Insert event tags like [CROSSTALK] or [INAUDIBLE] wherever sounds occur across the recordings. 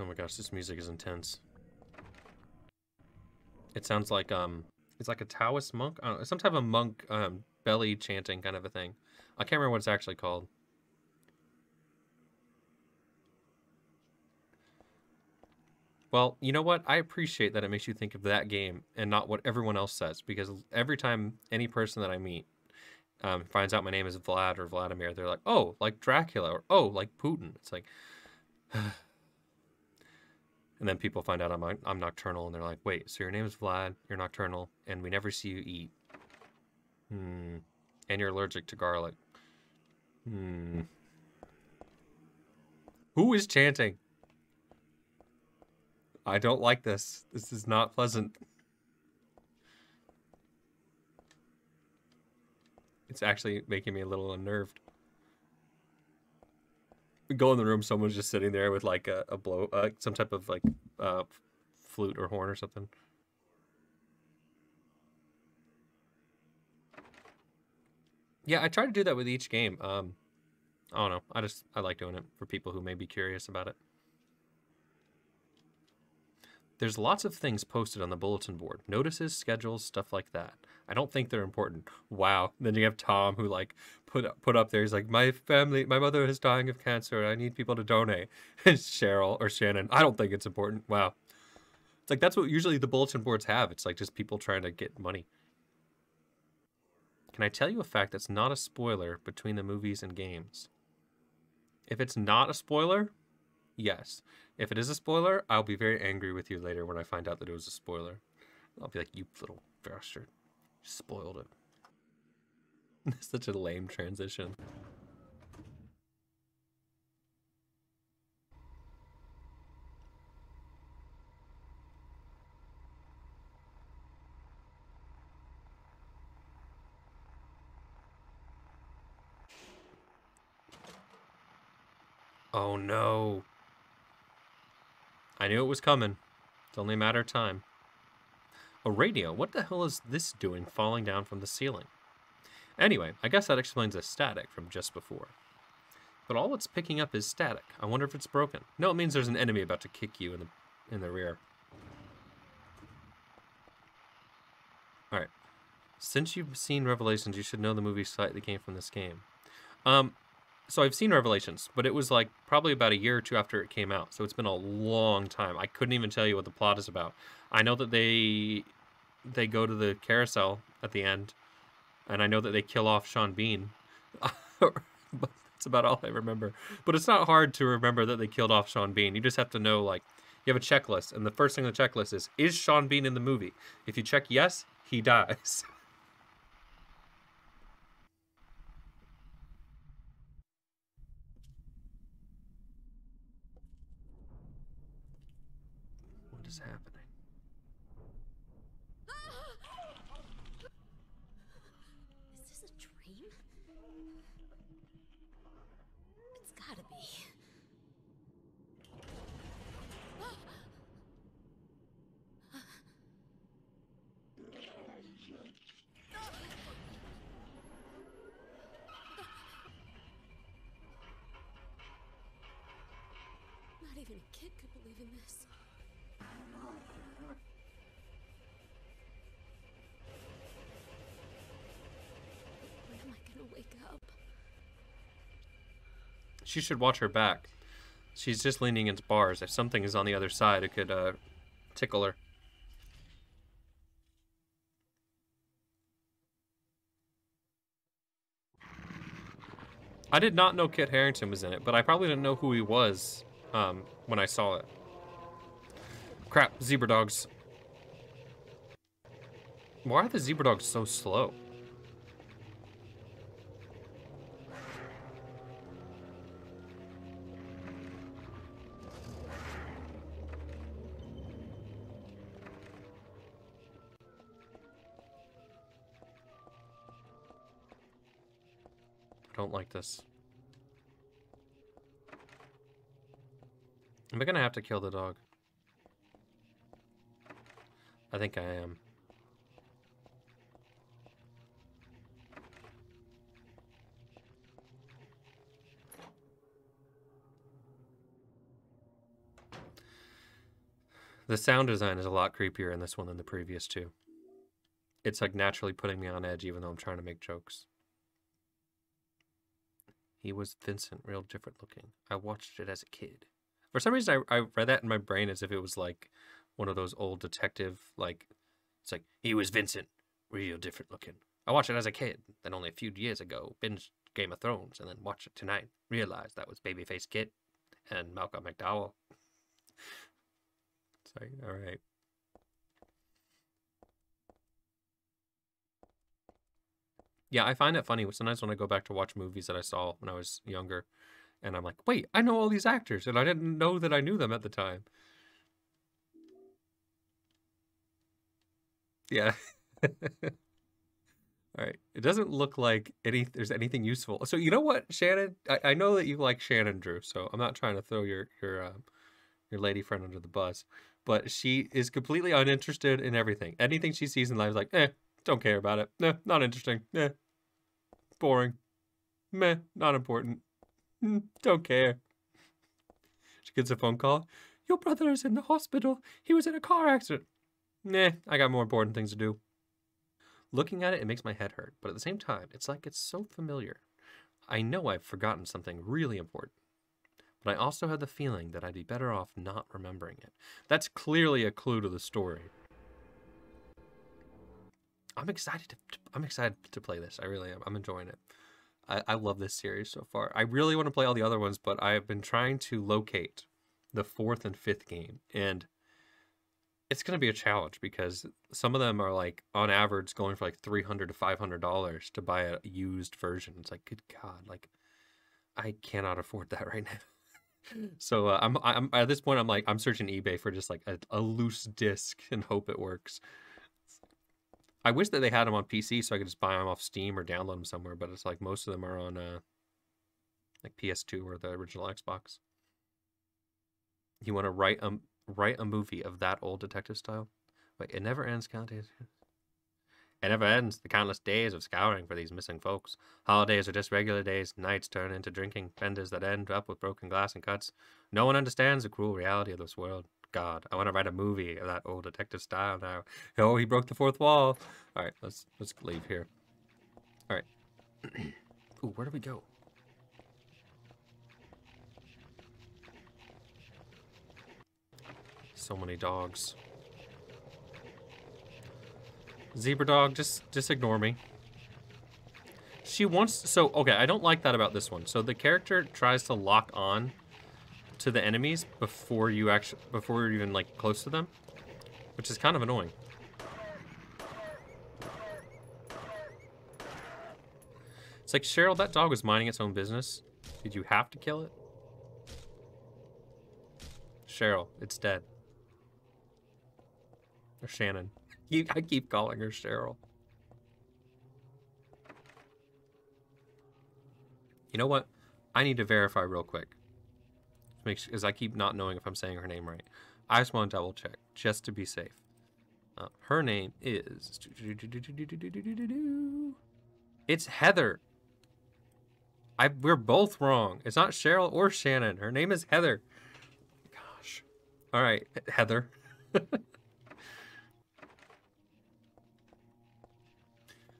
Oh my gosh, this music is intense. It sounds like um, it's like a Taoist monk, know, some type of monk um, belly chanting kind of a thing. I can't remember what it's actually called. Well, you know what? I appreciate that it makes you think of that game and not what everyone else says because every time any person that I meet um, finds out my name is Vlad or Vladimir, they're like, "Oh, like Dracula," or "Oh, like Putin." It's like, [SIGHS] [SIGHS] [SIGHS] and then people find out I'm I'm nocturnal, and they're like, "Wait, so your name is Vlad? You're nocturnal, and we never see you eat." Hmm. And you're allergic to garlic. Hmm. Who is chanting? I don't like this. This is not pleasant. It's actually making me a little unnerved. Go in the room, someone's just sitting there with like a, a blow, uh, some type of like uh, flute or horn or something. Yeah, I try to do that with each game. Um, I don't know. I just I like doing it for people who may be curious about it. There's lots of things posted on the bulletin board notices, schedules, stuff like that. I don't think they're important. Wow. Then you have Tom who like put up, put up there. He's like, my family, my mother is dying of cancer. and I need people to donate. [LAUGHS] And Cheryl or Shannon, I don't think it's important. Wow. It's like that's what usually the bulletin boards have. It's like just people trying to get money. Can I tell you a fact that's not a spoiler between the movies and games? If it's not a spoiler, yes. If it is a spoiler, I'll be very angry with you later when I find out that it was a spoiler. I'll be like, you little bastard. You spoiled it. [LAUGHS] Such a lame transition. Oh no. I knew it was coming. It's only a matter of time. A radio? What the hell is this doing falling down from the ceiling? Anyway, I guess that explains the static from just before. But all it's picking up is static. I wonder if it's broken. No, it means there's an enemy about to kick you in the in the rear. Alright. Since you've seen Revelations, you should know the movie slightly came from this game. Um, so I've seen Revelations, but it was like probably about a year or two after it came out. So it's been a long time. I couldn't even tell you what the plot is about. I know that they they go to the carousel at the end, and I know that they kill off Sean Bean. [LAUGHS] but that's about all I remember. But it's not hard to remember that they killed off Sean Bean. You just have to know like you have a checklist, and the first thing on the checklist is is Sean Bean in the movie? If you check yes, he [LAUGHS] dies. is happening? She should watch her back. She's just leaning into bars. If something is on the other side, it could uh, tickle her. I did not know Kit Harington was in it, but I probably didn't know who he was um, when I saw it. Crap, zebra dogs. Why are the zebra dogs so slow? Don't like this. Am I gonna have to kill the dog? I think I am. The sound design is a lot creepier in this one than the previous two. It's like naturally putting me on edge, even though I'm trying to make jokes. He was Vincent, real different looking. I watched it as a kid. For some reason, I, I read that in my brain as if it was like one of those old detective, like, it's like, he was Vincent, real different looking. I watched it as a kid, then only a few years ago, binged Game of Thrones, and then watched it tonight. Realized that was Babyface Kit and Malcolm McDowell. [LAUGHS] Sorry, all right. Yeah, I find it funny sometimes when I go back to watch movies that I saw when I was younger, and I'm like, wait, I know all these actors, and I didn't know that I knew them at the time. Yeah. [LAUGHS] All right. It doesn't look like any there's anything useful. So you know what, Shannon? I, I know that you like Shannon Drew, so I'm not trying to throw your your um, your lady friend under the bus, but she is completely uninterested in everything. Anything she sees in life is like, eh, don't care about it. Nah, not interesting. Eh, boring. Meh, not important. Hmm, don't care. She gets a phone call. Your brother is in the hospital. He was in a car accident. Nah, I got more important things to do. Looking at it, it makes my head hurt, but at the same time, it's like it's so familiar. I know I've forgotten something really important, but I also have the feeling that I'd be better off not remembering it. That's clearly a clue to the story. I'm excited to I'm excited to play this. I really am. I'm enjoying it. I, I love this series so far. I really want to play all the other ones, but I have been trying to locate the fourth and fifth game, and it's going to be a challenge because some of them are like on average going for like 300 to 500 dollars to buy a used version it's like good god like i cannot afford that [LAUGHS] right now so uh, I'm, I'm at this point i'm like i'm searching ebay for just like a, a loose disc and hope it works i wish that they had them on pc so i could just buy them off steam or download them somewhere but it's like most of them are on uh like ps2 or the original xbox you want to write a write a movie of that old detective style. Wait, it never ends, county. It never ends. The countless days of scouring for these missing folks. Holidays are just regular days. Nights turn into drinking. Fenders that end up with broken glass and cuts. No one understands the cruel reality of this world. God, I want to write a movie of that old detective style now. Oh, he broke the fourth wall. All right, let's let's leave here. All right. [CLEARS THROAT] Ooh, where do we go? So many dogs. Zebra dog, just just ignore me. She wants so okay, I don't like that about this one. So the character tries to lock on to the enemies before you actually before you're even like close to them, which is kind of annoying. It's like Cheryl, that dog was minding its own business. Did you have to kill it? Cheryl, it's dead. Or Shannon. [LAUGHS] I keep calling her Cheryl. You know what? I need to verify real quick. Because I keep not knowing if I'm saying her name right. I just want to double check, just to be safe. Uh, her name is... It's Heather. I, we're both wrong. It's not Cheryl or Shannon. Her name is Heather. Gosh. All right, Heather. [LAUGHS]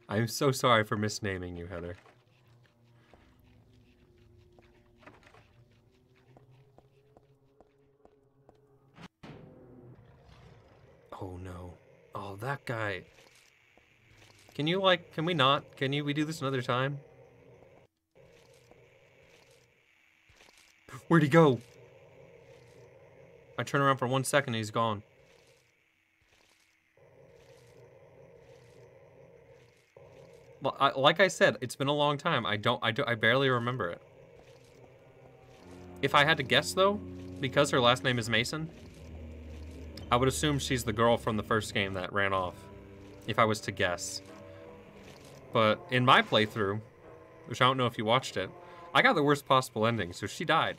I'm so sorry for misnaming you, Heather. Oh no. Oh, that guy. Can you, like, can we not? Can you, we do this another time? Where'd he go? I turn around for one second and he's gone. Well, I, like I said, it's been a long time. I don't, I don't, I barely remember it. If I had to guess though, because her last name is Mason, I would assume she's the girl from the first game that ran off. If I was to guess. But in my playthrough, which I don't know if you watched it, I got the worst possible ending, so she died.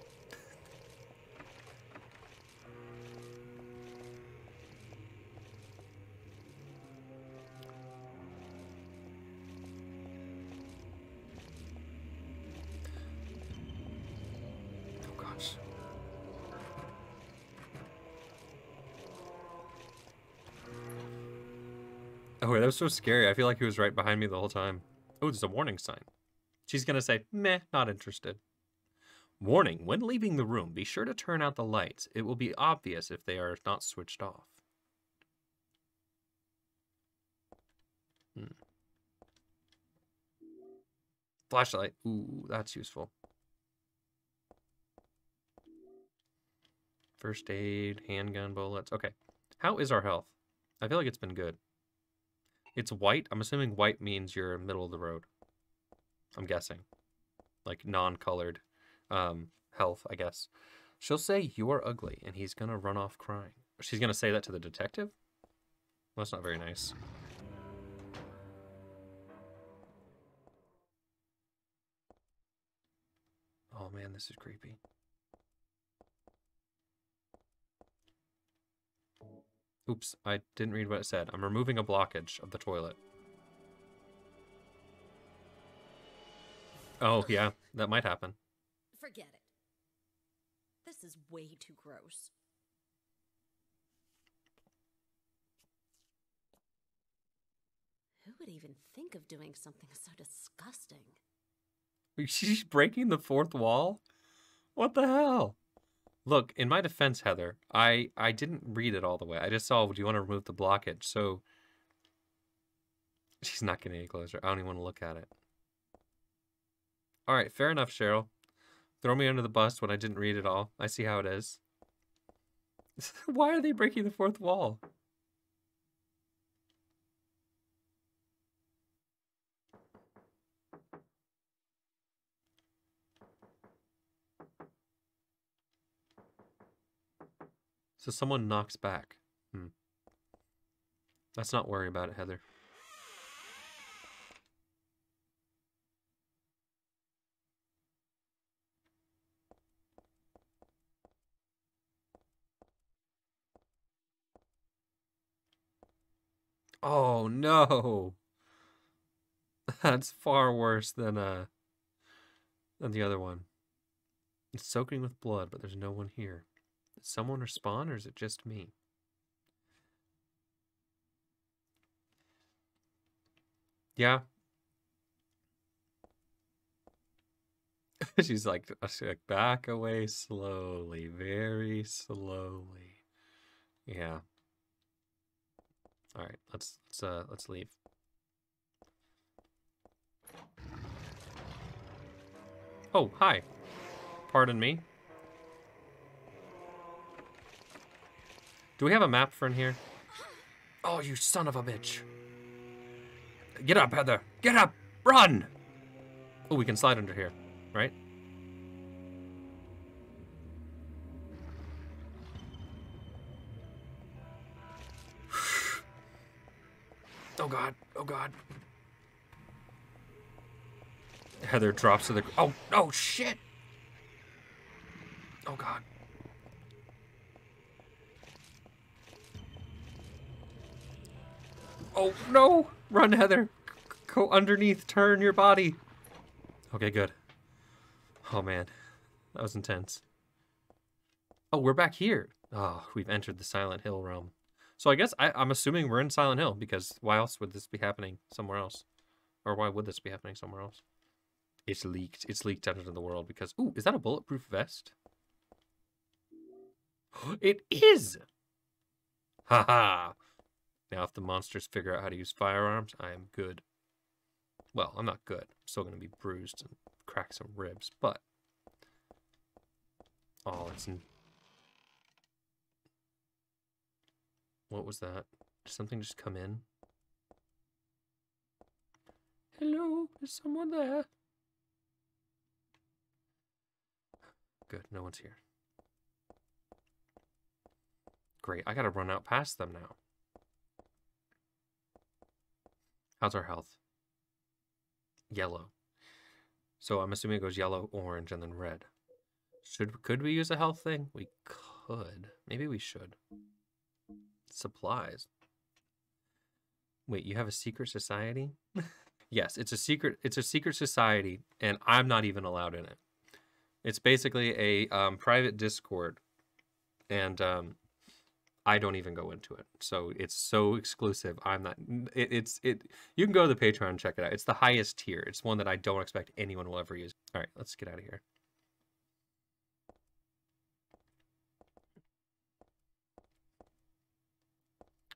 Oh, that was so scary. I feel like he was right behind me the whole time. Oh, there's a warning sign. She's going to say, meh, not interested. Warning, when leaving the room, be sure to turn out the lights. It will be obvious if they are not switched off. Hmm. Flashlight. Ooh, that's useful. First aid, handgun bullets. Okay. How is our health? I feel like it's been good. It's white. I'm assuming white means you're middle of the road. I'm guessing. Like non-colored um, health, I guess. She'll say, you are ugly, and he's going to run off crying. She's going to say that to the detective? Well, that's not very nice. Oh man, this is creepy. Oops, I didn't read what it said. I'm removing a blockage of the toilet. Oh, yeah, that might happen. Forget it. This is way too gross. Who would even think of doing something so disgusting? [LAUGHS] She's breaking the fourth wall? What the hell? Look, in my defense, Heather, I I didn't read it all the way. I just saw, do you want to remove the blockage? So she's not getting any closer. I don't even want to look at it. All right, fair enough, Cheryl. Throw me under the bus when I didn't read it all. I see how it is. [LAUGHS] Why are they breaking the fourth wall? So someone knocks back. Hmm. Let's not worry about it, Heather. Oh no. [LAUGHS] That's far worse than uh than the other one. It's soaking with blood, but there's no one here. Someone respond or is it just me? Yeah. [LAUGHS] she's like, she's like back away slowly, very slowly. Yeah. All right, let's let's uh let's leave. Oh, hi. Pardon me. Do we have a map for in here? Oh, you son of a bitch. Get up, Heather. Get up. Run. Oh, we can slide under here, right? [SIGHS] Oh god. Oh god. Heather drops to the. Oh, oh shit. Oh god. Oh no! Run, Heather. Go underneath. Turn your body. Okay, good. Oh man, that was intense. Oh, we're back here. Oh, we've entered the Silent Hill realm. So I guess I, I'm assuming we're in Silent Hill because why else would this be happening somewhere else? Or why would this be happening somewhere else? It's leaked. It's leaked out into the world because... Ooh, is that a bulletproof vest? [GASPS] It is! Haha! Now, if the monsters figure out how to use firearms, I am good. Well, I'm not good. I'm still going to be bruised and crack some ribs, but... Oh, it's... In... What was that? Did something just come in? Hello, is someone there? Good, no one's here. Great, I gotta run out past them now. How's our health? Yellow. So I'm assuming it goes yellow, orange, and then red. Should could we use a health thing? We could. Maybe we should. Supplies. Wait, you have a secret society? [LAUGHS] yes, it's a secret it's a secret society and I'm not even allowed in it. It's basically a um, private Discord and um, I don't even go into it. So it's so exclusive. I'm not. It, it's it. You can go to the Patreon and check it out. It's the highest tier. It's one that I don't expect anyone will ever use. All right, let's get out of here.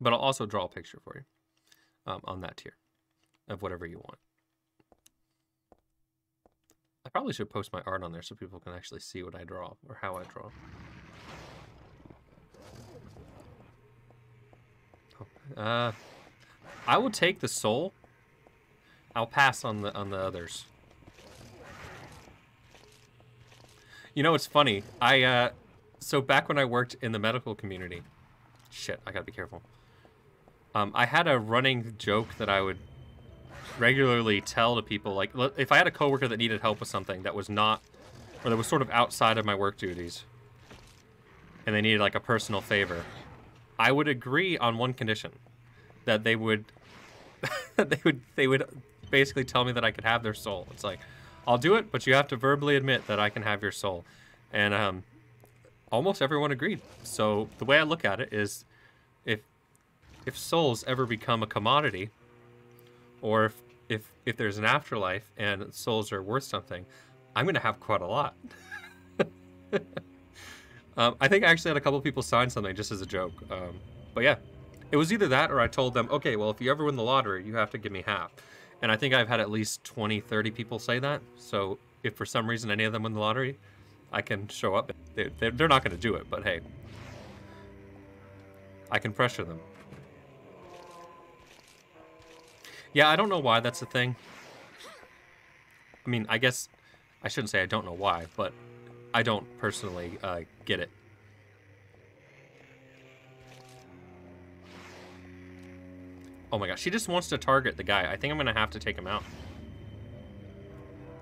But I'll also draw a picture for you um, on that tier of whatever you want. I probably should post my art on there so people can actually see what I draw or how I draw. Oh, uh, I will take the soul. I'll pass on the on the others. You know, it's funny. I uh, so back when I worked in the medical community, shit, I gotta be careful. Um, I had a running joke that I would regularly tell to people, like, if I had a coworker that needed help with something that was not, or that was sort of outside of my work duties, and they needed like a personal favor, I would agree on one condition, that they would, [LAUGHS] they would, they would basically tell me that I could have their soul. It's like, I'll do it, but you have to verbally admit that I can have your soul, and um, almost everyone agreed. So the way I look at it is, if if souls ever become a commodity, or if if if there's an afterlife and souls are worth something, I'm gonna have quite a lot. [LAUGHS] um, I think I actually had a couple people sign something just as a joke. Um, but yeah, it was either that or I told them, okay, well, if you ever win the lottery, you have to give me half. And I think I've had at least 20, 30 people say that. So if for some reason any of them win the lottery, I can show up. They, they're not going to do it, but hey, I can pressure them. Yeah, I don't know why that's a thing. I mean, I guess I shouldn't say I don't know why, but I don't personally uh, get it. Oh my gosh, she just wants to target the guy. I think I'm to have to take him out.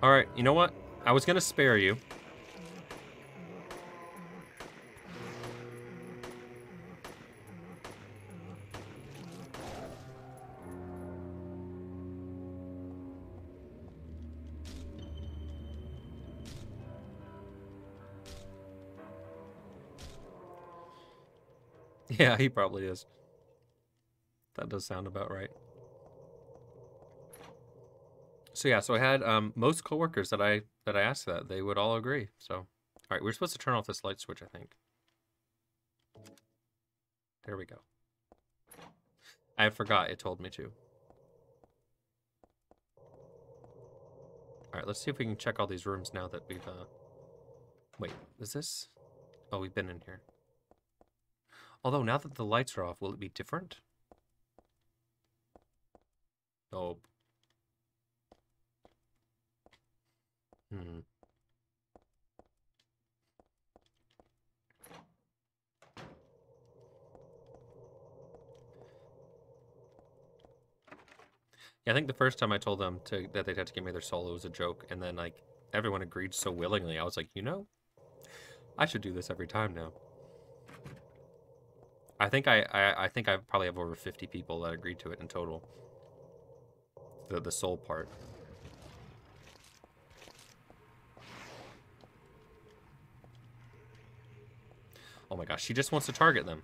Alright, you know what? I was to spare you. Yeah, he probably is. That does sound about right. So yeah, so I had um, most coworkers that I that I asked that they would all agree. So, all right, we're supposed to turn off this light switch, I think. There we go. I forgot it told me to. All right, let's see if we can check all these rooms now that we've. Uh... Wait, is this? Oh, we've been in here. Although now that the lights are off, will it be different? Oh. Hmm. Yeah, I think the first time I told them to that they'd have to give me their soul, it was a joke, and then like everyone agreed so willingly. I was like, you know, I should do this every time now. I think I, I, I think I probably have over 50 people that agreed to it in total. The the soul part. Oh my gosh, she just wants to target them.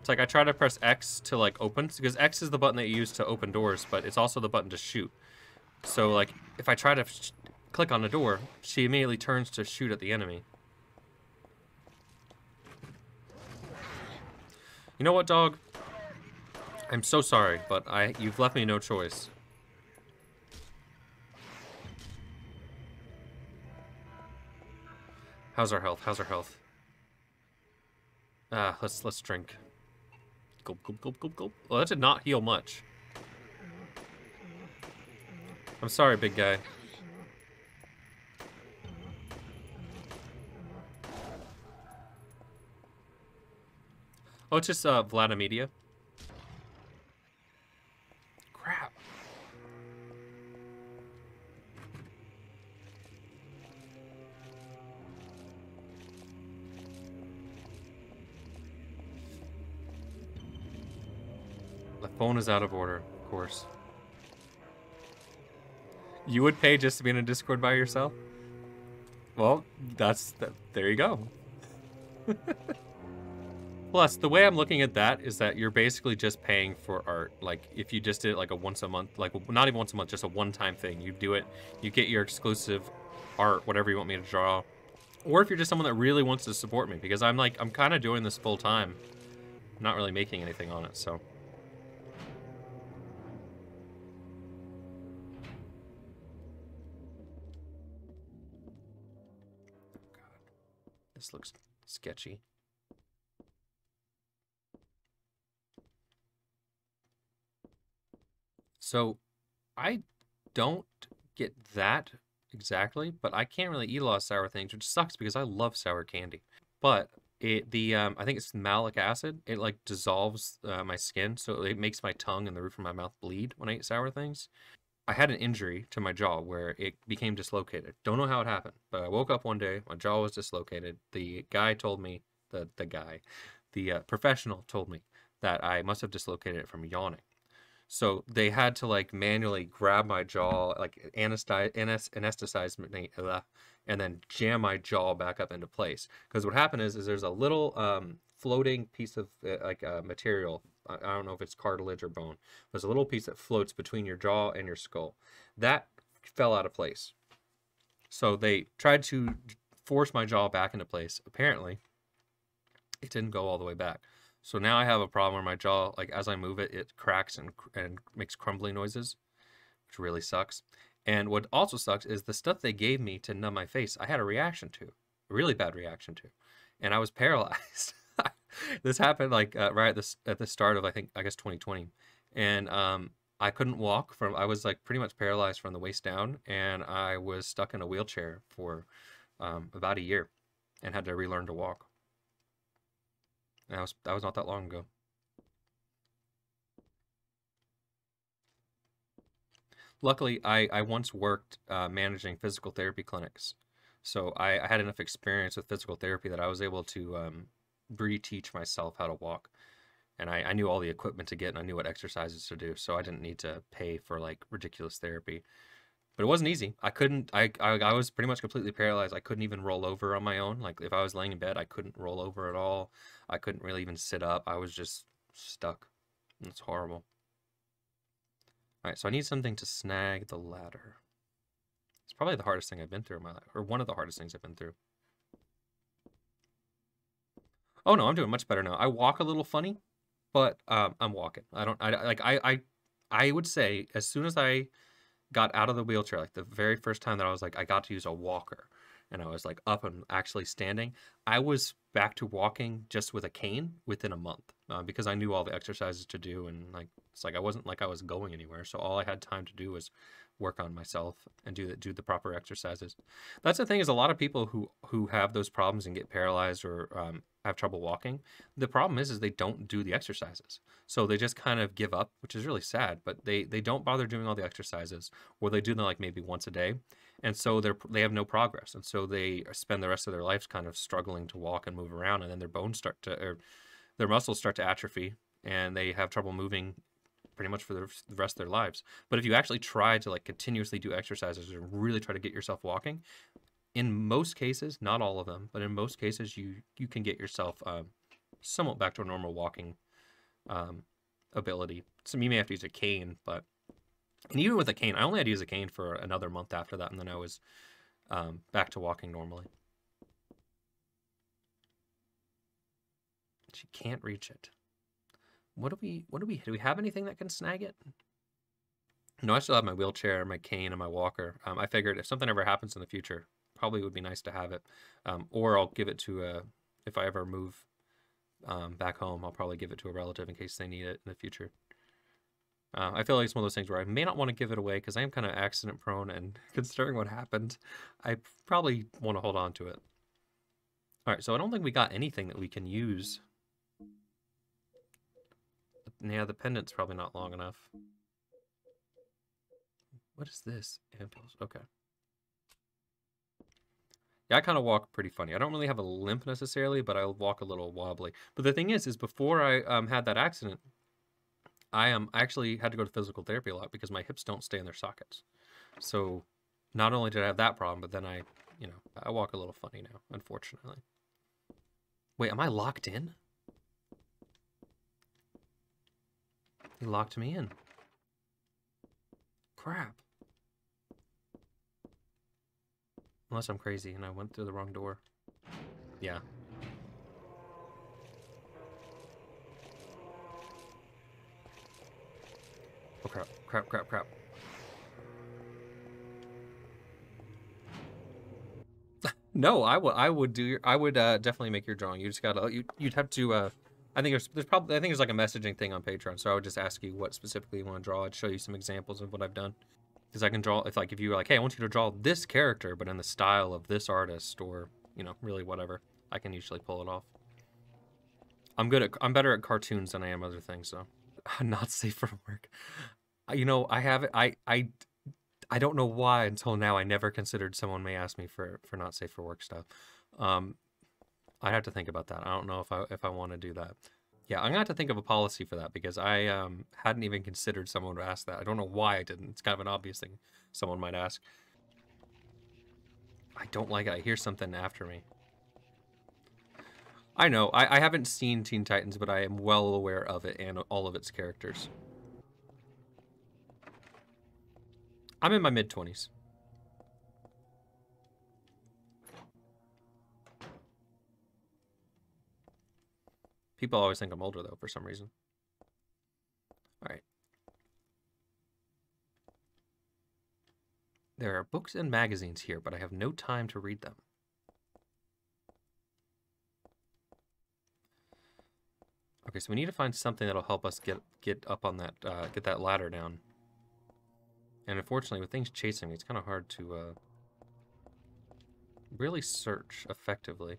It's like I try to press X to like open, because X is the button that you use to open doors, but it's also the button to shoot. So like, if I try to click on the door, she immediately turns to shoot at the enemy. You know what, dog? I'm so sorry, but I you've left me no choice. How's our health? How's our health? Ah, let's let's drink. Gulp, gulp, gulp, gulp, gulp. Well, that did not heal much. I'm sorry, big guy. Oh, it's just uh, Vladimiria. Crap. The phone is out of order, of course. You would pay just to be in a Discord by yourself? Well, that's... That, there you go. [LAUGHS] Plus, the way I'm looking at that is that you're basically just paying for art. Like, if you just did it like a once a month, like not even once a month, just a one-time thing. You do it, you get your exclusive art, whatever you want me to draw. Or if you're just someone that really wants to support me, because I'm like, I'm kind of doing this full time. I'm not really making anything on it, so. God, this looks sketchy. So I don't get that exactly, but I can't really eat a lot of sour things, which sucks because I love sour candy. But it the um I think it's malic acid. It like dissolves uh, my skin, so it makes my tongue and the roof of my mouth bleed when I eat sour things. I had an injury to my jaw where it became dislocated. Don't know how it happened, but I woke up one day, my jaw was dislocated. The guy told me, the the guy, the uh, professional told me that I must have dislocated it from yawning. So they had to like manually grab my jaw, like anesthetize, me, and then jam my jaw back up into place. Because what happened is, is there's a little um, floating piece of uh, like uh, material. I, I don't know if it's cartilage or bone. There's a little piece that floats between your jaw and your skull. That fell out of place. So they tried to force my jaw back into place. Apparently, it didn't go all the way back. So now I have a problem where my jaw, like as I move it, it cracks and, and makes crumbly noises, which really sucks. And what also sucks is the stuff they gave me to numb my face, I had a reaction to, a really bad reaction to, and I was [LAUGHS] paralyzed. [LAUGHS] this happened like uh, right at the at the start of I think I guess 2020, and um, I couldn't walk from. I was like pretty much paralyzed from the waist down, and I was stuck in a wheelchair for um, about a year, and had to relearn to walk. That was that was not that long ago. Luckily, I, I once worked uh, managing physical therapy clinics. So I, I, had enough experience with physical therapy that I was able to um, reteach myself how to walk. And I, I knew all the equipment to get and I knew what exercises to do. So I didn't need to pay for like ridiculous therapy but it wasn't easy. I couldn't. I, I I was pretty much completely paralyzed. I couldn't even roll over on my own. Like if I was laying in bed, I couldn't roll over at all. I couldn't really even sit up. I was just stuck. It's horrible. All right, so I need something to snag the ladder. It's probably the hardest thing I've been through in my life, or one of the hardest things I've been through. Oh no, I'm doing much better now. I walk a little funny, but um, I'm walking. I don't. I like. I I I would say as soon as I got out of the wheelchair, like the very first time that I was like, I got to use a walker and I was like up and actually standing, I was back to walking just with a cane within a month uh, because I knew all the exercises to do. And like, it's like I wasn't like I was going anywhere. So all I had time to do was work on myself and do the, do the proper exercises. That's the thing is a lot of people who, who have those problems and get paralyzed or um, have trouble walking. The problem is, is they don't do the exercises. So they just kind of give up, which is really sad, but they, they don't bother doing all the exercises or they do them like maybe once a day. And so they're, they have no progress. And so they spend the rest of their lives kind of struggling to walk and move around. And then their bones start to, or their muscles start to atrophy and they have trouble moving pretty much for the rest of their lives. But if you actually try to like continuously do exercises and really try to get yourself walking, in most cases, not all of them, but in most cases, you you can get yourself um, somewhat back to a normal walking um, ability. So you may have to use a cane, but and even with a cane, I only had to use a cane for another month after that, and then I was um, back to walking normally. She can't reach it. What do we? What do we? Do we have anything that can snag it? No, I still have my wheelchair, my cane, and my walker. Um, I figured if something ever happens in the future, probably would be nice to have it. Um, or I'll give it to a, if I ever move um, back home, I'll probably give it to a relative in case they need it in the future. Uh, I feel like it's one of those things where I may not want to give it away because I am kind of accident prone, and [LAUGHS] considering what happened, I probably want to hold on to it. All right, so I don't think we got anything that we can use. Yeah, the pendant's probably not long enough. What is this? Okay. Yeah, I kind of walk pretty funny. I don't really have a limp necessarily, but I walk a little wobbly. But the thing is, is before I um, had that accident, I am I actually had to go to physical therapy a lot because my hips don't stay in their sockets. So not only did I have that problem, but then I, you know, I walk a little funny now, unfortunately. Wait, am I locked in? He locked me in. Crap. Unless I'm crazy and I went through the wrong door. Yeah, Oh crap, crap, crap, crap. [LAUGHS] no, I would I would do your I would uh, definitely make your drawing. You just gotta you you'd have to uh I think there's there's probably I think there's like a messaging thing on Patreon, so I would just ask you what specifically you want to draw. I'd show you some examples of what I've done. Because I can draw if like if you were like, hey, I want you to draw this character, but in the style of this artist, or you know, really whatever, I can usually pull it off. I'm good at I'm better at cartoons than I am other things, so [LAUGHS] not safe for work. You know, I have I I I don't know why until now I never considered someone may ask me for for not safe for work stuff. Um, I'd have to think about that. I don't know if I if I want to do that. Yeah, I'm gonna have to think of a policy for that because I um, hadn't even considered someone would ask that. I don't know why I didn't. It's kind of an obvious thing someone might ask. I don't like it. I hear something after me. I know. I, I haven't seen Teen Titans, but I am well aware of it and all of its characters. I'm in my mid 20s. People always think I'm older, though, for some reason. All right. There are books and magazines here, but I have no time to read them. Okay, so we need to find something that'll help us get get up on that uh, get that ladder down. And unfortunately, with things chasing me, it's kind of hard to uh, really search effectively.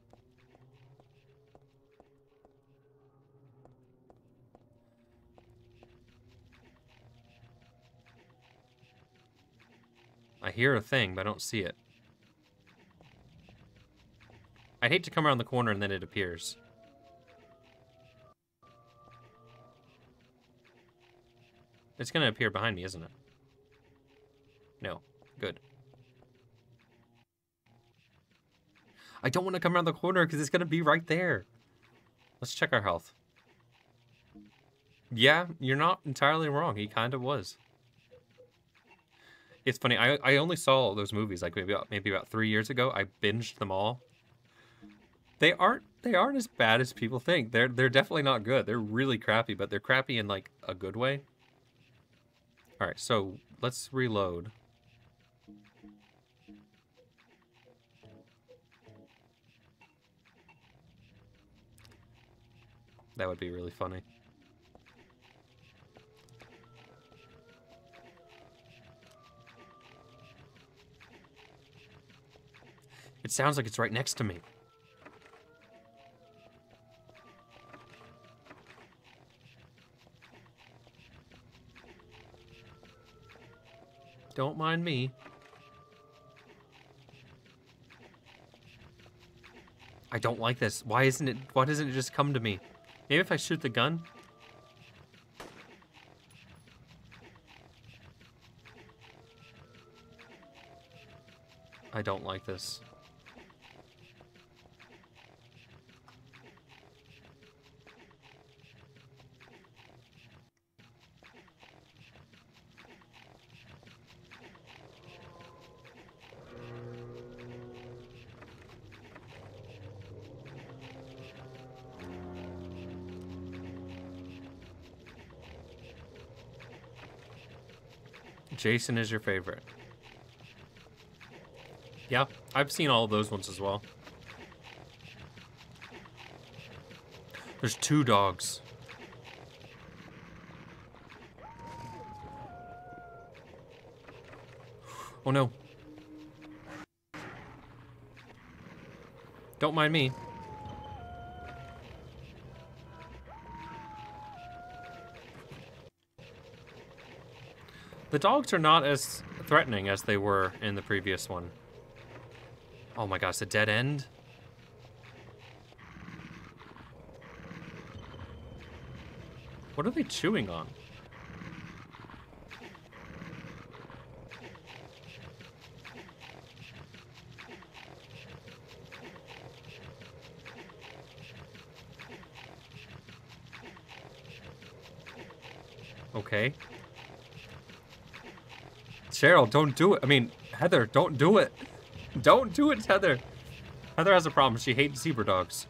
I hear a thing, but I don't see it. I'd hate to come around the corner and then it appears. It's going to appear behind me, isn't it? No. Good. I don't want to come around the corner because it's going to be right there. Let's check our health. Yeah, you're not entirely wrong. He kind of was. It's funny. I, I only saw those movies like maybe about, maybe about three years ago. I binged them all. They aren't they aren't as bad as people think. They're they're definitely not good. They're really crappy, but they're crappy in like a good way. All right, so let's reload. That would be really funny. It sounds like it's right next to me. Don't mind me. I don't like this. Why isn't it, why doesn't it just come to me? Maybe if I shoot the gun? I don't like this. Jason is your favorite. Yeah, I've seen all those ones as well. There's two dogs. Oh no. Don't mind me. The dogs are not as threatening as they were in the previous one. Oh my gosh, a dead end? What are they chewing on? Okay. Cheryl, don't do it. I mean, Heather, don't do it. Don't do it, Heather. Heather has a problem. She hates zebra dogs.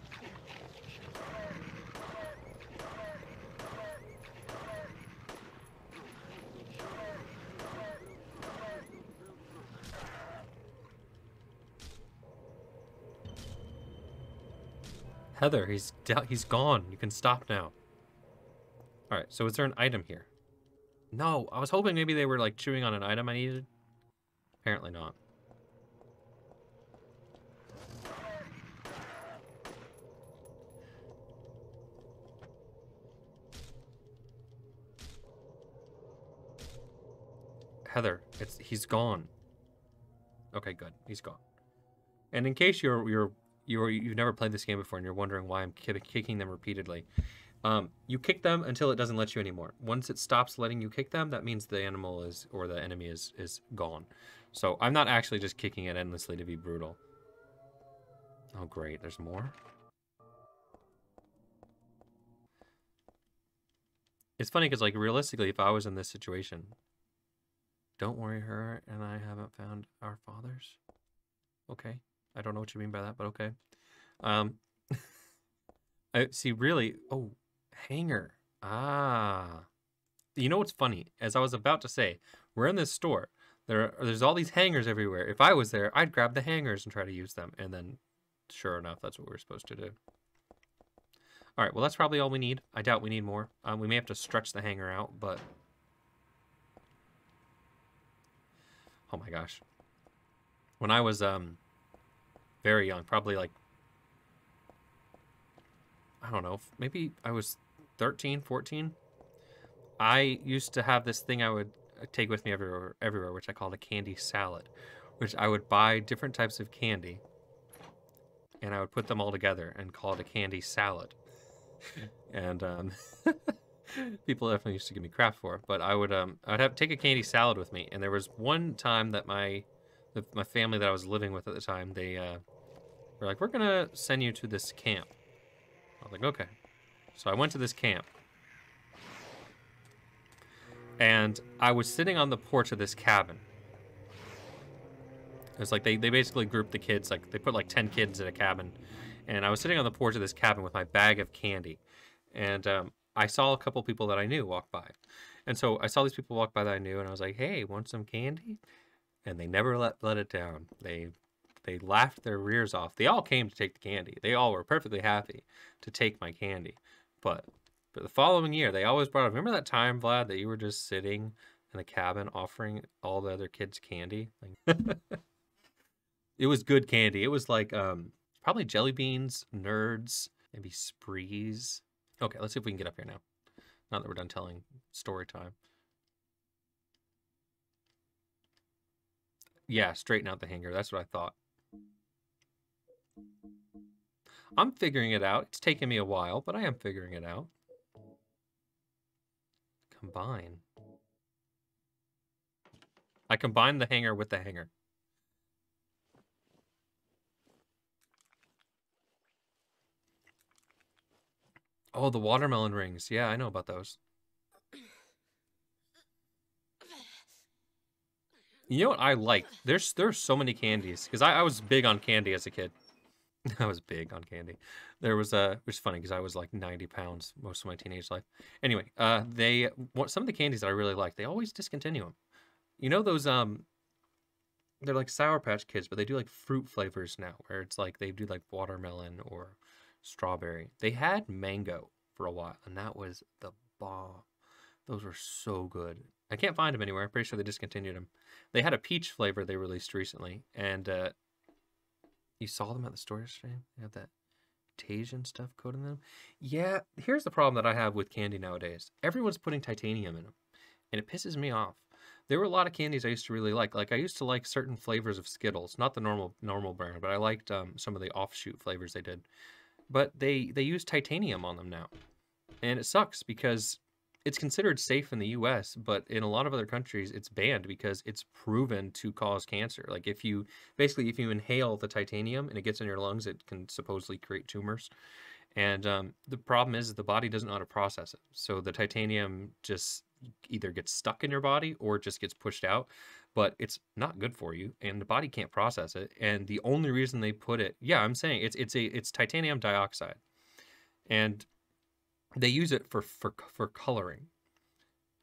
Heather, he's he's gone. You can stop now. All right, so is there an item here? No, I was hoping maybe they were like chewing on an item I needed. Apparently not. Heather, it's he's gone. Okay, good. He's gone. And in case you're you're you're you've never played this game before and you're wondering why I'm kicking them repeatedly, um, you kick them until it doesn't let you anymore. Once it stops letting you kick them, that means the animal is or the enemy is is gone. So I'm not actually just kicking it endlessly to be brutal. Oh great, there's more. It's funny because like realistically, if I was in this situation, don't worry, her and I haven't found our fathers. Okay, I don't know what you mean by that, but okay. Um, [LAUGHS] I see. Really, oh, hanger. Ah. You know what's funny? As I was about to say, we're in this store. There are, there's all these hangers everywhere. If I was there, I'd grab the hangers and try to use them. And then, sure enough, that's what we're supposed to do. All right, well, that's probably all we need. I doubt we need more. Um, we may have to stretch the hanger out, but... Oh my gosh. When I was um, very young, probably like, I don't know, maybe I was 13, 14, I used to have this thing I would uh, take with me everywhere, everywhere, which I called a candy salad, which I would buy different types of candy and I would put them all together and call it a candy salad. and um, [LAUGHS] people definitely used to give me crap for it, but I would um, I'd have take a candy salad with me. And there was one time that my my family that I was living with at the time, they uh, were like, "We're gonna send you to this camp." I was like, "Okay." So I went to this camp. And I was sitting on the porch of this cabin. It was like they, they basically grouped the kids, like they put like 10 kids in a cabin. And I was sitting on the porch of this cabin with my bag of candy. And um, I saw a couple people that I knew walk by. And so I saw these people walk by that I knew, and I was like, hey, want some candy? And they never let, let it down. They they laughed their rears off. They all came to take the candy. They all were perfectly happy to take my candy. But but the following year, they always brought up. Remember that time, Vlad, that you were just sitting in the cabin offering all the other kids candy? [LAUGHS] It was good candy. It was like um, probably jelly beans, nerds, maybe sprees. Okay, let's see if we can get up here now. Now that we're done telling story time. Yeah, straighten out the hanger. That's what I thought. I'm figuring it out. It's taken me a while, but I am figuring it out. Combine. I combined the hanger with the hanger. Oh, the watermelon rings. Yeah, I know about those. You know what I like? There's there's so many candies because I, I was big on candy as a kid. [LAUGHS] I was big on candy. There was a, which is funny because I was like 90 pounds most of my teenage life. Anyway, uh, they what some of the candies that I really like, they always discontinue them. You know those um, they're like Sour Patch Kids, but they do like fruit flavors now, where it's like they do like watermelon or strawberry. They had mango for a while, and that was the bomb. Those were so good. I can't find them anywhere. I'm pretty sure they discontinued them. They had a peach flavor they released recently, and uh, you saw them at the store yesterday. They have that Tasian stuff coating them. Yeah, here's the problem that I have with candy nowadays. Everyone's putting titanium in them, and it pisses me off. There were a lot of candies I used to really like. Like I used to like certain flavors of Skittles, not the normal normal brand, but I liked um, some of the offshoot flavors they did. But they they use titanium on them now, and it sucks because it's considered safe in the US, but in a lot of other countries it's banned because it's proven to cause cancer. Like if you basically if you inhale the titanium and it gets in your lungs, it can supposedly create tumors. And um, the problem is the body doesn't know how to process it. So the titanium just either gets stuck in your body or just gets pushed out. But it's not good for you, and the body can't process it. And the only reason they put it, yeah, I'm saying it's it's a it's titanium dioxide, and they use it for for for coloring.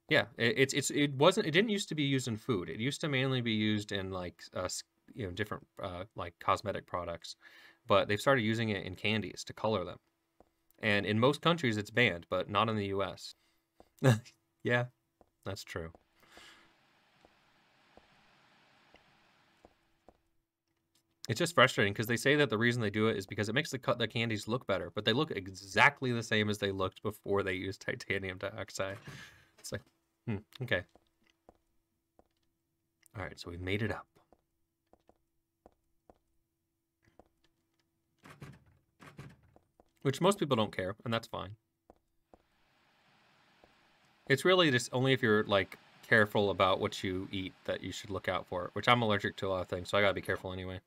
Yeah, it, it's it's it wasn't it didn't used to be used in food. It used to mainly be used in like uh, you know different uh, like cosmetic products, but they've started using it in candies to color them. And in most countries, it's banned, but not in the U.S. [LAUGHS] yeah, that's true. It's just frustrating because they say that the reason they do it is because it makes the cut the candies look better, but they look exactly the same as they looked before they used titanium dioxide. It's like, hmm, okay. All right, so we made it up. Which most people don't care, and that's fine. It's really just only if you're like careful about what you eat that you should look out for, which I'm allergic to a lot of things, so I gotta be careful anyway.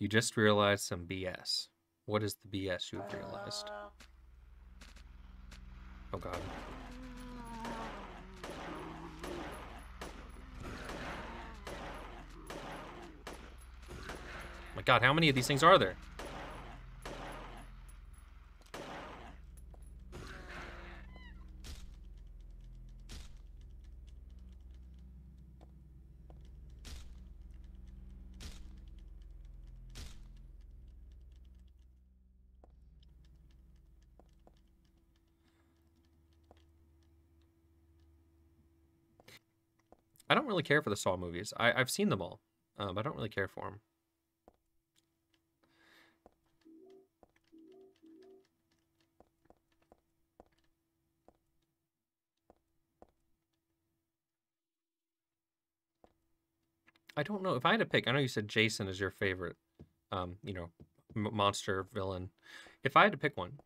You just realized some BS. What is the BS you've realized? Uh, oh god. My god, how many of these things are there? Really care for the Saw movies. I, I've seen them all, um, I don't really care for them. I don't know if I had to pick. I know you said Jason is your favorite, um, you know, monster villain. If I had to pick one,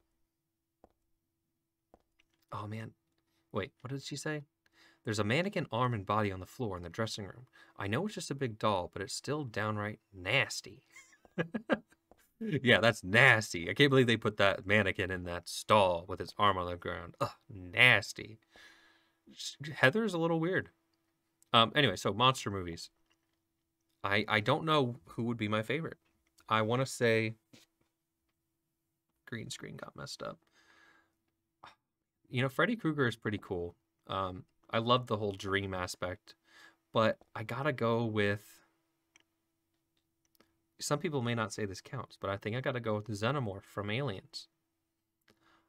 oh man, wait, what did she say? There's a mannequin arm and body on the floor in the dressing room. I know it's just a big doll, but it's still downright nasty. yeah, that's nasty. I can't believe they put that mannequin in that stall with its arm on the ground. Ugh, nasty. Heather's a little weird. Um, anyway, so monster movies. I I don't know who would be my favorite. I want to say green screen got messed up. You know, Freddy Krueger is pretty cool. Um, I love the whole dream aspect, but I gotta go with. Some people may not say this counts, but I think I gotta go with the Xenomorph from Aliens.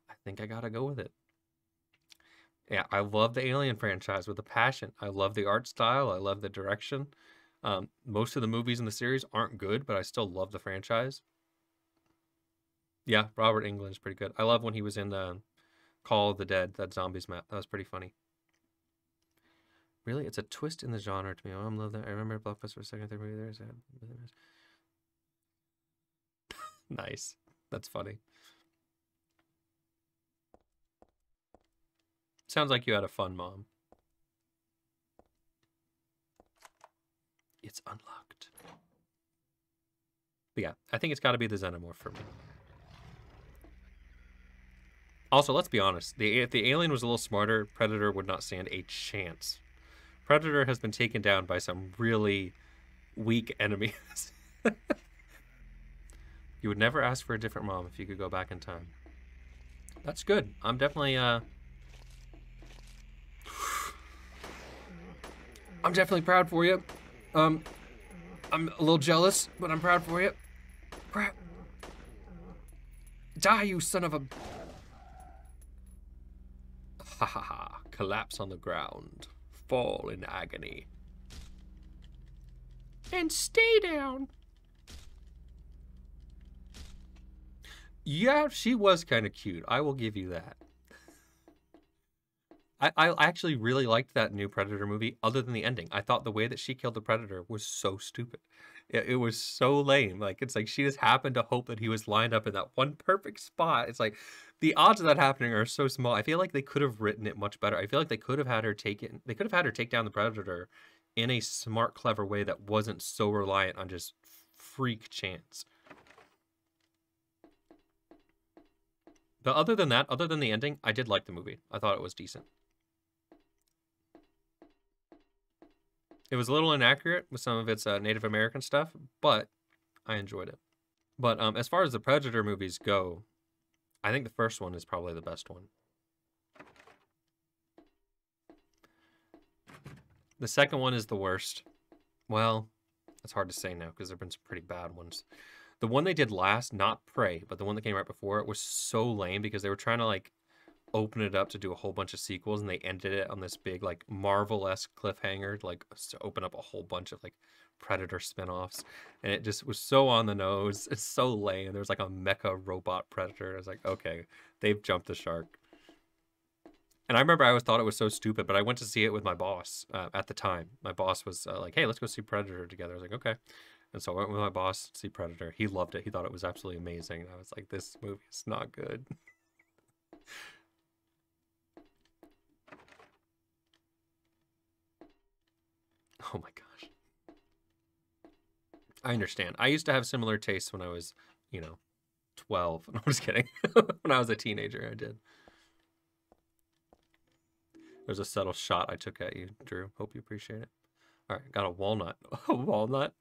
I think I gotta go with it. Yeah, I love the Alien franchise with a passion. I love the art style. I love the direction. Um, most of the movies in the series aren't good, but I still love the franchise. Yeah, Robert Englund is pretty good. I love when he was in the Call of the Dead, that zombies map. That was pretty funny. Really, it's a twist in the genre to me. Oh, I love that. I remember Blockbuster for a second, third movie. There's [LAUGHS] nice. That's funny. Sounds like you had a fun mom. It's unlocked. But yeah, I think it's got to be the Xenomorph for me. Also, let's be honest. The, if the alien was a little smarter, Predator would not stand a chance. Predator has been taken down by some really weak enemies. [LAUGHS] you would never ask for a different mom if you could go back in time. That's good. I'm definitely uh I'm definitely proud for you. Um I'm a little jealous, but I'm proud for you. Crap. Die, you son of a [LAUGHS] Ha ha ha. Collapse on the ground fall in agony. And stay down. Yeah, she was kind of cute. I will give you that. I, I actually really liked that new Predator movie, other than the ending. I thought the way that she killed the Predator was so stupid. It, it was so lame. Like, it's like she just happened to hope that he was lined up in that one perfect spot. It's like, the odds of that happening are so small. I feel like they could have written it much better. I feel like they could have had her take it. They could have had her take down the predator in a smart, clever way that wasn't so reliant on just freak chance. But other than that, other than the ending, I did like the movie. I thought it was decent. It was a little inaccurate with some of its uh, Native American stuff, but I enjoyed it. But um, as far as the Predator movies go, I think the first one is probably the best one. The second one is the worst. Well, it's hard to say now because there have been some pretty bad ones. The one they did last, not Prey, but the one that came right before it was so lame because they were trying to like open it up to do a whole bunch of sequels and they ended it on this big like Marvel-esque cliffhanger, like to open up a whole bunch of like Predator spin-offs. And it just was so on the nose. [LAUGHS] It's so lame. There was like a mecha robot Predator. I was like, okay, they've jumped the shark. And I remember I always thought it was so stupid, but I went to see it with my boss uh, at the time. My boss was uh, like, "Hey, let's go see Predator together." I was like, "Okay," and so I went with my boss to see Predator. He loved it. He thought it was absolutely amazing. I was like, "This movie is not good." [LAUGHS] [LAUGHS] oh my gosh. I understand. I used to have similar tastes when I was, you know, 12. [LAUGHS] I'm just kidding. [LAUGHS] when I was a teenager, I did. There's a subtle shot I took at you, Drew. Hope you appreciate it. All right, got a walnut. A walnut.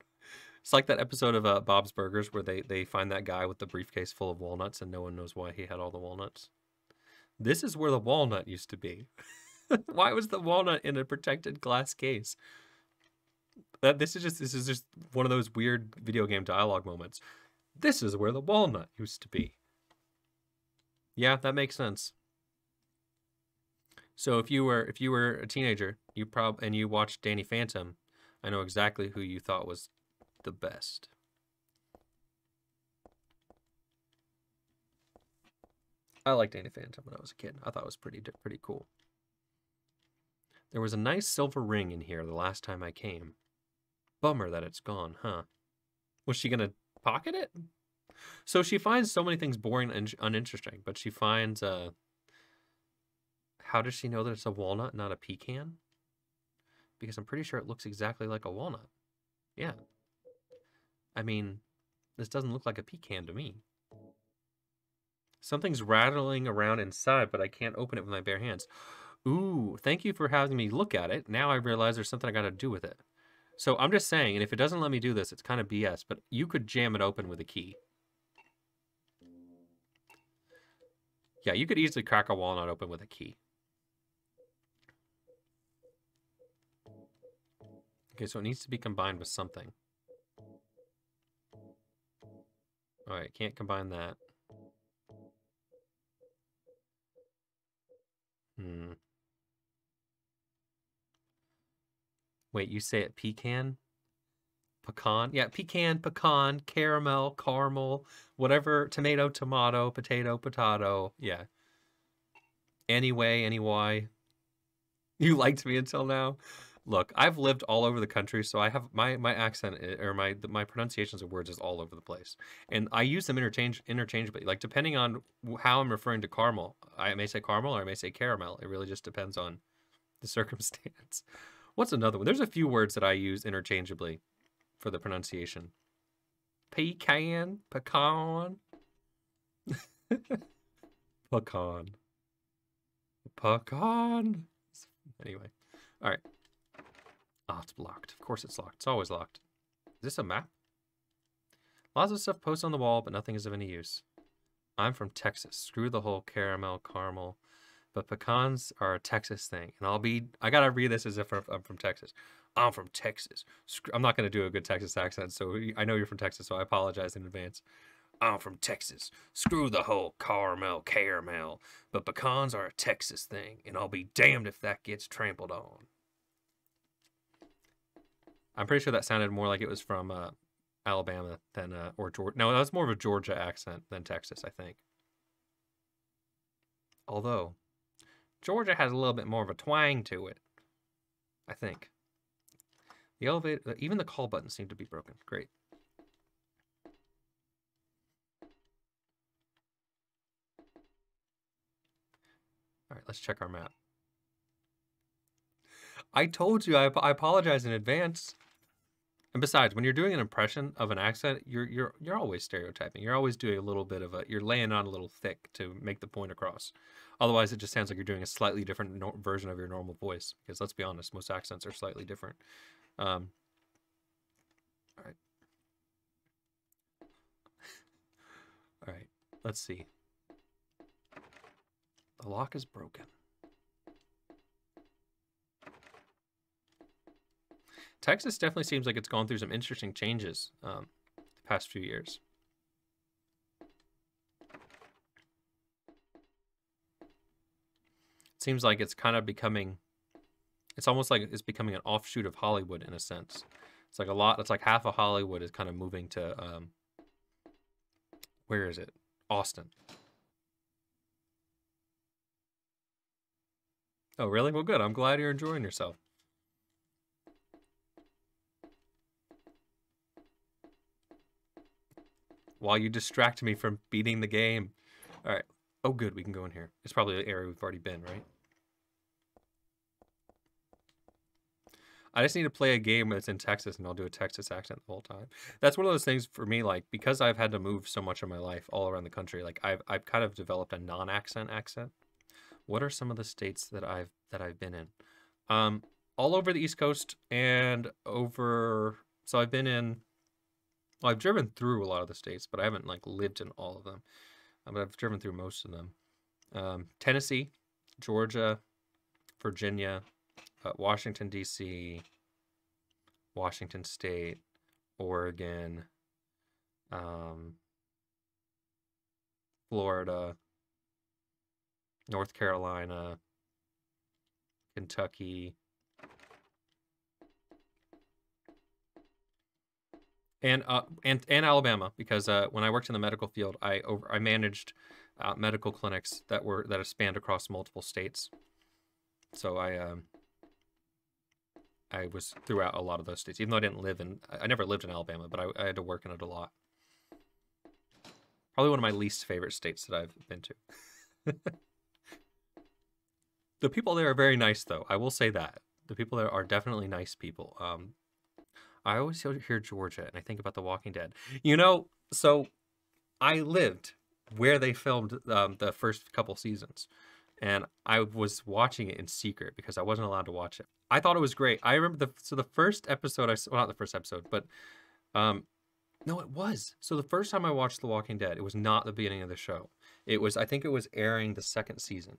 It's like that episode of uh, Bob's Burgers where they they find that guy with the briefcase full of walnuts and no one knows why he had all the walnuts. This is where the walnut used to be. why was the walnut in a protected glass case? That this is just this is just one of those weird video game dialogue moments. This is where the walnut used to be. Yeah, that makes sense. So if you were if you were a teenager, you prob and you watched Danny Phantom, I know exactly who you thought was the best. I liked Danny Phantom when I was a kid. I thought it was pretty pretty cool. There was a nice silver ring in here the last time I came. Bummer that it's gone, huh? Was she gonna pocket it? So she finds so many things boring and uninteresting, but she finds uh how does she know that it's a walnut, not a pecan? Because I'm pretty sure it looks exactly like a walnut. Yeah. I mean, this doesn't look like a pecan to me. Something's rattling around inside, but I can't open it with my bare hands. Ooh, thank you for having me look at it. Now I realize there's something I got to do with it. So I'm just saying, and if it doesn't let me do this, it's kind of BS, but you could jam it open with a key. Yeah, you could easily crack a walnut open with a key. Okay, so it needs to be combined with something. Alright, can't combine that. Hmm. Wait, you say it pecan? Pecan? Yeah, pecan, pecan, caramel, caramel, whatever, tomato, tomato, potato, potato. Yeah. Anyway, anyway. [LAUGHS] You liked me until now? Look, I've lived all over the country, so I have my my accent eh, or my my pronunciations of words is all over the place, and I use them interchange interchangeably. Like depending on how I'm referring to caramel, I may say caramel or I may say caramel. It really just depends on the [LAUGHS] circumstance. What's another one? There's a few words that I use interchangeably for the pronunciation. Pecan, pecan, [LAUGHS] pecan, pecan. Anyway, all right. Oh, it's locked. Of course it's locked. It's always locked. Is this a map? Lots of stuff posted on the wall, but nothing is of any use. I'm from Texas. Screw the whole caramel, caramel. But pecans are a Texas thing. And I'll be, I gotta read this as if I'm from Texas. I'm from Texas. I'm not gonna do a good Texas accent, so I know you're from Texas, so I apologize in advance. I'm from Texas. Screw the whole caramel, caramel. But pecans are a Texas thing, and I'll be damned if that gets trampled on. I'm pretty sure that sounded more like it was from uh, Alabama than uh, or Georgia. No, that was more of a Georgia accent than Texas, I think. Although Georgia has a little bit more of a twang to it, I think. The elevator, even the call button seemed to be broken. Great. All right, let's check our map. I told you, I, I apologize in advance. And besides, when you're doing an impression of an accent, you're you're you're always stereotyping. You're always doing a little bit of a you're laying on a little thick to make the point across. Otherwise, it just sounds like you're doing a slightly different no- version of your normal voice. Because let's be honest, most accents are slightly different. Um, all right. [LAUGHS] all right. Let's see. The lock is broken. Texas definitely seems like it's gone through some interesting changes um, the past few years. It seems like it's kind of becoming, it's almost like it's becoming an offshoot of Hollywood in a sense. It's like a lot, it's like half of Hollywood is kind of moving to, um, where is it? Austin. Oh, really? Well, good. I'm glad you're enjoying yourself. While you distract me from beating the game. All right. Oh, good. We can go in here. It's probably the area we've already been, right? I just need to play a game that's in Texas and I'll do a Texas accent the whole time. That's one of those things for me, like, because I've had to move so much of my life all around the country, like I've I've kind of developed a non-accent accent. What are some of the states that I've that I've been in? Um, all over the East Coast and over so I've been in well, I've driven through a lot of the states, but I haven't like lived in all of them. Uh, but I've driven through most of them. Um, Tennessee, Georgia, Virginia, uh, Washington D.C., Washington State, Oregon, um, Florida, North Carolina, Kentucky, and uh, and and Alabama because uh, when I worked in the medical field, I over I managed uh, medical clinics that were that have spanned across multiple states. So I um, I was throughout a lot of those states, even though I didn't live in I never lived in Alabama, but I, I had to work in it a lot. Probably one of my least favorite states that I've been to. [LAUGHS] the people there are very nice, though. I will say that the people there are definitely nice people. Um, I always hear Georgia and I think about The Walking Dead. You know, so I lived where they filmed um, the first couple seasons, and I was watching it in secret because I wasn't allowed to watch it. I thought it was great. I remember the so the first episode I well, not the first episode, but um, no, it was. So the first time I watched The Walking Dead, it was not the beginning of the show. It was I think it was airing the second season,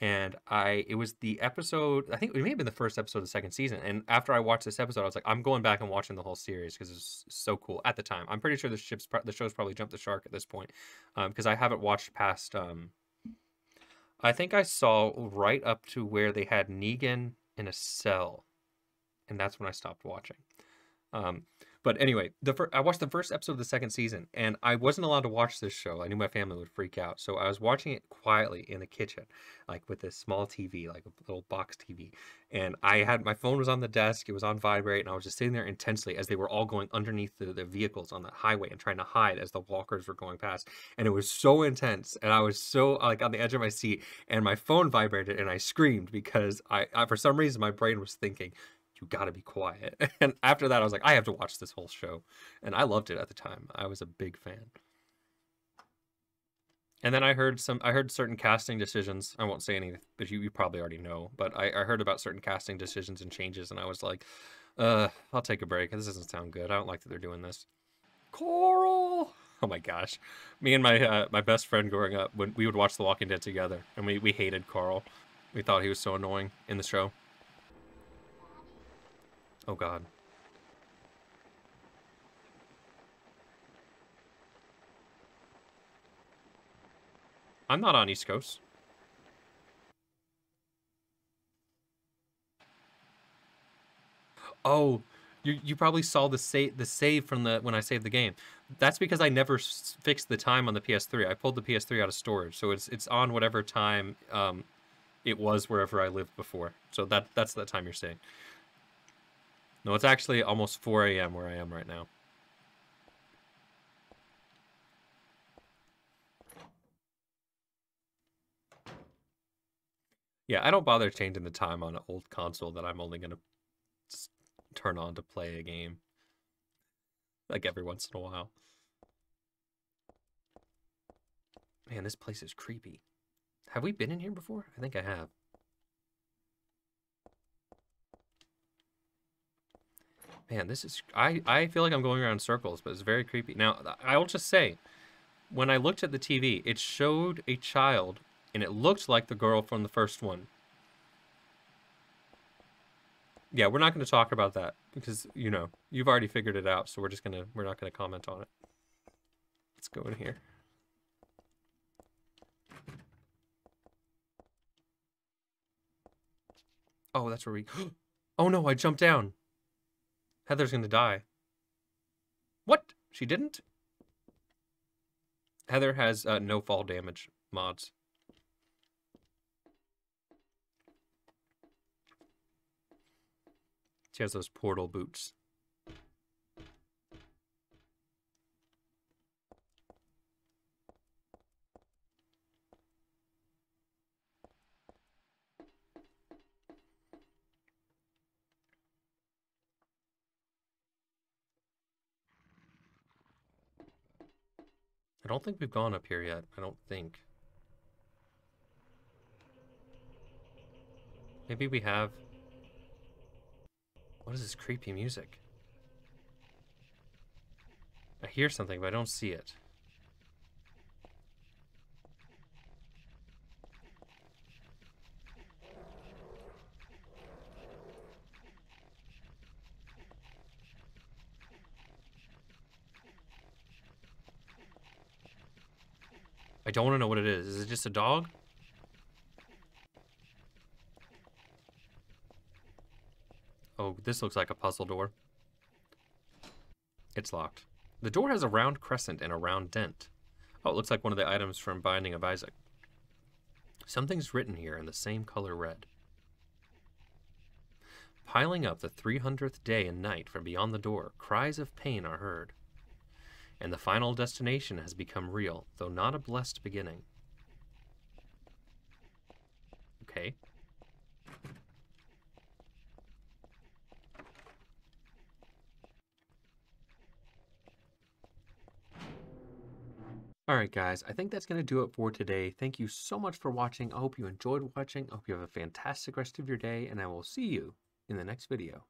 and I it was the episode I think it may have been the first episode of the second season. And after I watched this episode, I was like, I'm going back and watching the whole series because it's so cool at the time. I'm pretty sure the ship's the show's probably jumped the shark at this point because um, I haven't watched past. Um, I think I saw right up to where they had Negan in a cell, and that's when I stopped watching. Um, but anyway, the fir- I watched the first episode of the second season, and I wasn't allowed to watch this show. I knew my family would freak out, so I was watching it quietly in the kitchen, like with this small TV, like a little box TV. And I had my phone was on the desk, it was on vibrate, and I was just sitting there intensely as they were all going underneath the, the vehicles on the highway and trying to hide as the walkers were going past. And it was so intense, and I was so like on the edge of my seat, and my phone vibrated, and I screamed because I, I for some reason my brain was thinking you gotta be quiet. [LAUGHS] And after that, I was like, I have to watch this whole show. And I loved it at the time. I was a big fan. And then I heard some, I heard certain casting decisions. I won't say any, but you, you probably already know. But I, I heard about certain casting decisions and changes, and I was like, uh, I'll take a break. This doesn't sound good. I don't like that they're doing this. Coral. Oh my gosh, me and my uh, my best friend growing up, when we would watch The Walking Dead together, and we we hated Carl. We thought he was so annoying in the show. Oh god. I'm not on East Coast. Oh, you you probably saw the save the save from the when I saved the game. That's because I never fixed the time on the PS3. I pulled the PS3 out of storage, so it's it's on whatever time um, it was wherever I lived before. So that that's the time you're seeing. No, it's actually almost 4 a.m. where I am right now. Yeah, I don't bother changing the time on an old console that I'm only going to turn on to play a game. like every once in a while. Man, this place is creepy. Have we been in here before? I think I have. Man, this is I I feel like I'm going around circles, but it's very creepy. Now, I'll just say when I looked at the TV, it showed a child and it looked like the girl from the first one. Yeah, we're not going to talk about that because, you know, you've already figured it out, so we're just going to we're not going to comment on it. Let's go in here. Oh, that's where we [GASPS] Oh no, I jumped down. Heather's to die. What? She didn't? Heather has uh, no fall damage mods. She has those portal boots. I don't think we've gone up here yet. I don't think. Maybe we have. What is this creepy music? I hear something, but I don't see it. I don't want to know what it is. Is it just a dog? Oh, this looks like a puzzle door. It's locked. The door has a round crescent and a round dent. Oh, it looks like one of the items from Binding of Isaac. Something's written here in the same color red. Piling up the 300th day and night from beyond the door, cries of pain are heard. And the final destination has become real, though not a blessed beginning. Okay. Alright guys, I think that's going to do it for today. Thank you so much for watching. I hope you enjoyed watching. I hope you have a fantastic rest of your day, and I will see you in the next video.